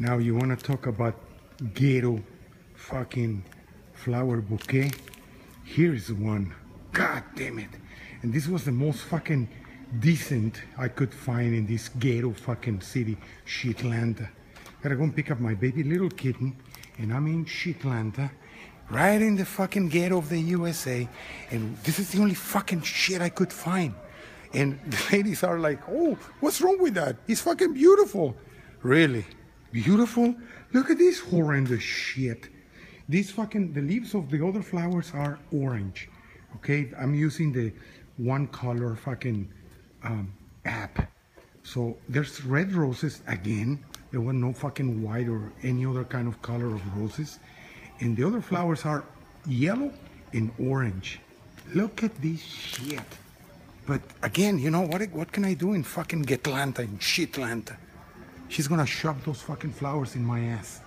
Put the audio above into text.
Now you want to talk about ghetto fucking flower bouquet? Here's one. God damn it. And this was the most fucking decent I could find in this ghetto fucking city, Shitlanta. Gotta go and pick up my baby little kitten, and I'm in Shitlanta, right in the fucking ghetto of the USA, and this is the only fucking shit I could find. And the ladies are like, oh, what's wrong with that? He's fucking beautiful. Really? Beautiful? Look at this horrendous shit. These fucking, the leaves of the other flowers are orange. Okay, I'm using the one color fucking um, app. So there's red roses again. There were no fucking white or any other kind of color of roses. And the other flowers are yellow and orange. Look at this shit. But again, you know, what, what can I do in fucking Ghettlanta, in Shitlanta? She's gonna shove those fucking flowers in my ass.